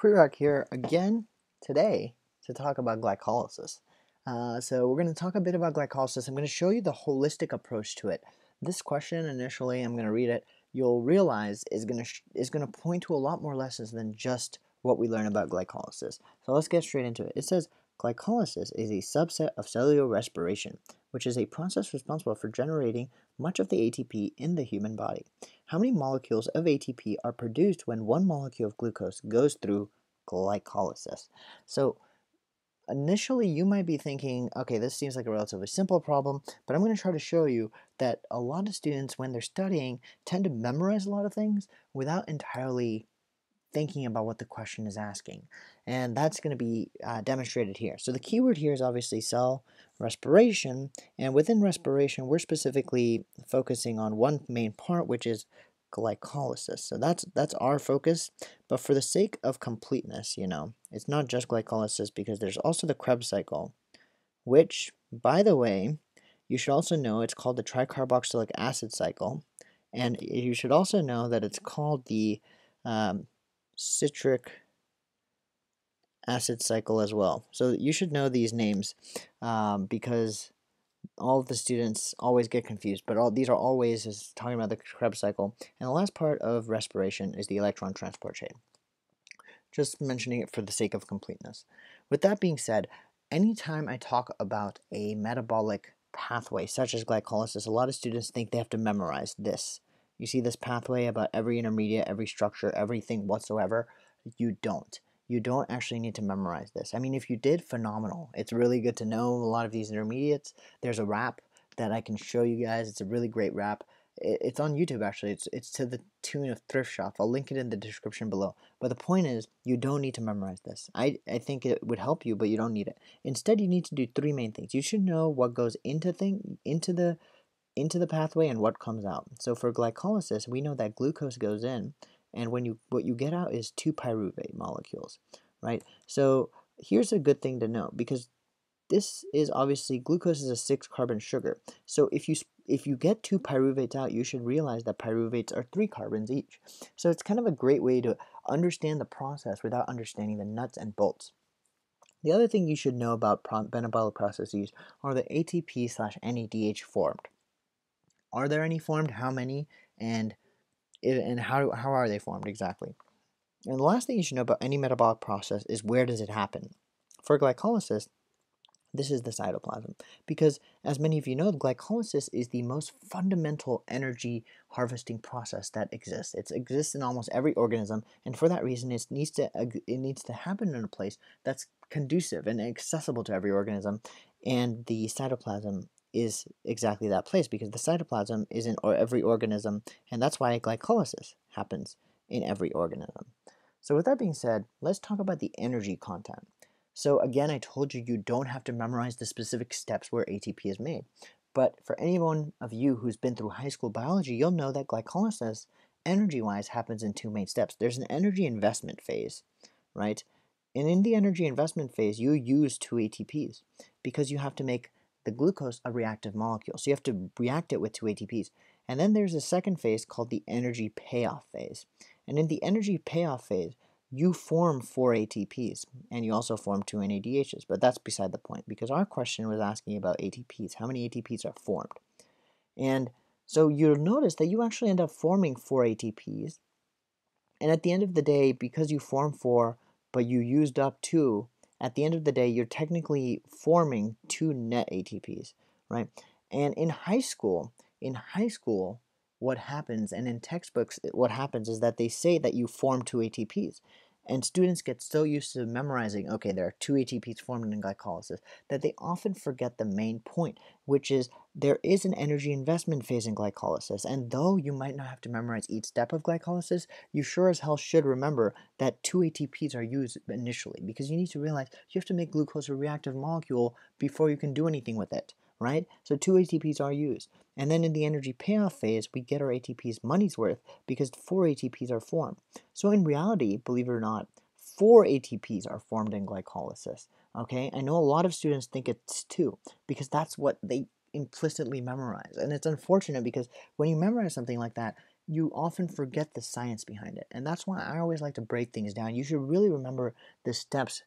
Prerak here again today to talk about glycolysis. Uh, so we're going to talk a bit about glycolysis. I'm going to show you the holistic approach to it. This question initially, I'm going to read it. You'll realize is going to is going to point to a lot more lessons than just what we learn about glycolysis. So let's get straight into it. It says glycolysis is a subset of cellular respiration, which is a process responsible for generating much of the ATP in the human body. How many molecules of ATP are produced when one molecule of glucose goes through glycolysis? So initially you might be thinking, okay, this seems like a relatively simple problem, but I'm going to try to show you that a lot of students, when they're studying, tend to memorize a lot of things without entirely thinking about what the question is asking. And that's going to be uh, demonstrated here. So the keyword here is obviously cell respiration. And within respiration, we're specifically focusing on one main part, which is glycolysis. So that's that's our focus. But for the sake of completeness, you know, it's not just glycolysis because there's also the Krebs cycle, which, by the way, you should also know it's called the tricarboxylic acid cycle. And you should also know that it's called the um, citric acid cycle as well. So you should know these names um, because all the students always get confused, but all these are always is talking about the Krebs cycle. And the last part of respiration is the electron transport chain. Just mentioning it for the sake of completeness. With that being said, anytime I talk about a metabolic pathway such as glycolysis, a lot of students think they have to memorize this. You see this pathway about every intermediate, every structure, everything whatsoever. You don't. You don't actually need to memorize this. I mean, if you did, phenomenal. It's really good to know a lot of these intermediates. There's a rap that I can show you guys. It's a really great rap. It's on YouTube actually. It's it's to the tune of Thrift Shop. I'll link it in the description below. But the point is, you don't need to memorize this. I, I think it would help you, but you don't need it. Instead, you need to do three main things. You should know what goes into thing into the into the pathway and what comes out. So for glycolysis, we know that glucose goes in, and when you what you get out is two pyruvate molecules, right? So here's a good thing to know because this is obviously glucose is a six carbon sugar. So if you if you get two pyruvates out, you should realize that pyruvates are three carbons each. So it's kind of a great way to understand the process without understanding the nuts and bolts. The other thing you should know about metabolic processes are the ATP slash NADH formed. Are there any formed? How many? And and how how are they formed exactly? And the last thing you should know about any metabolic process is where does it happen? For glycolysis, this is the cytoplasm. Because as many of you know, glycolysis is the most fundamental energy harvesting process that exists. It exists in almost every organism, and for that reason, it needs to it needs to happen in a place that's conducive and accessible to every organism. And the cytoplasm is exactly that place because the cytoplasm is in every organism, and that's why glycolysis happens in every organism. So with that being said, let's talk about the energy content. So again, I told you you don't have to memorize the specific steps where ATP is made. But for anyone of you who's been through high school biology, you'll know that glycolysis, energy-wise, happens in two main steps. There's an energy investment phase, right? And in the energy investment phase, you use two ATPs because you have to make the glucose a reactive molecule. So you have to react it with two ATPs. And then there's a second phase called the energy payoff phase. And in the energy payoff phase, you form four ATPs and you also form two NADHs. But that's beside the point because our question was asking about ATPs. How many ATPs are formed? And so you'll notice that you actually end up forming four ATPs. And at the end of the day, because you form four, but you used up two, at the end of the day, you're technically forming two net ATPs, right? And in high school, in high school, what happens, and in textbooks, what happens is that they say that you form two ATPs. And students get so used to memorizing, okay, there are two ATPs formed in glycolysis, that they often forget the main point, which is there is an energy investment phase in glycolysis. And though you might not have to memorize each step of glycolysis, you sure as hell should remember that two ATPs are used initially because you need to realize you have to make glucose a reactive molecule before you can do anything with it right? So two ATPs are used. And then in the energy payoff phase, we get our ATPs money's worth because four ATPs are formed. So in reality, believe it or not, four ATPs are formed in glycolysis. Okay, I know a lot of students think it's two because that's what they implicitly memorize. And it's unfortunate because when you memorize something like that, you often forget the science behind it. And that's why I always like to break things down. You should really remember the steps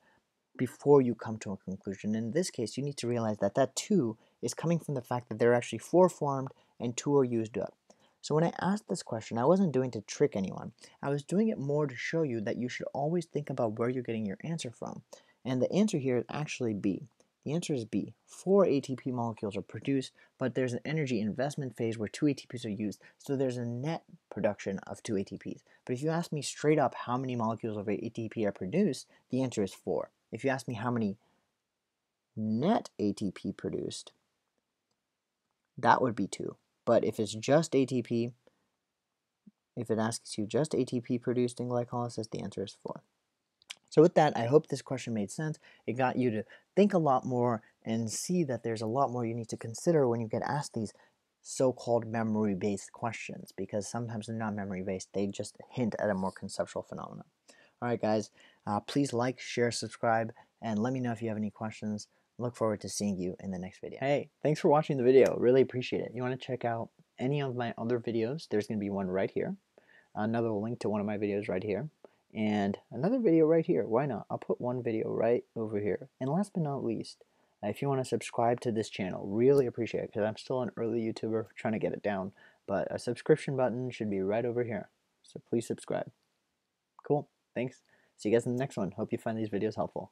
before you come to a conclusion. In this case, you need to realize that that 2 is coming from the fact that there are actually 4 formed and 2 are used up. So when I asked this question, I wasn't doing to trick anyone. I was doing it more to show you that you should always think about where you're getting your answer from. And the answer here is actually B. The answer is B. Four ATP molecules are produced, but there's an energy investment phase where two ATPs are used, so there's a net production of two ATPs. But if you ask me straight up how many molecules of ATP are produced, the answer is four. If you ask me how many net ATP produced, that would be two. But if it's just ATP, if it asks you just ATP produced in glycolysis, the answer is four. So with that, I hope this question made sense. It got you to think a lot more and see that there's a lot more you need to consider when you get asked these so-called memory-based questions because sometimes they're not memory-based. They just hint at a more conceptual phenomenon. All right, guys, uh, please like, share, subscribe, and let me know if you have any questions. Look forward to seeing you in the next video. Hey, thanks for watching the video. Really appreciate it. You want to check out any of my other videos, there's going to be one right here. Another link to one of my videos right here and another video right here. Why not? I'll put one video right over here. And last but not least, if you want to subscribe to this channel, really appreciate it because I'm still an early YouTuber trying to get it down. But a subscription button should be right over here. So please subscribe. Cool. Thanks. See you guys in the next one. Hope you find these videos helpful.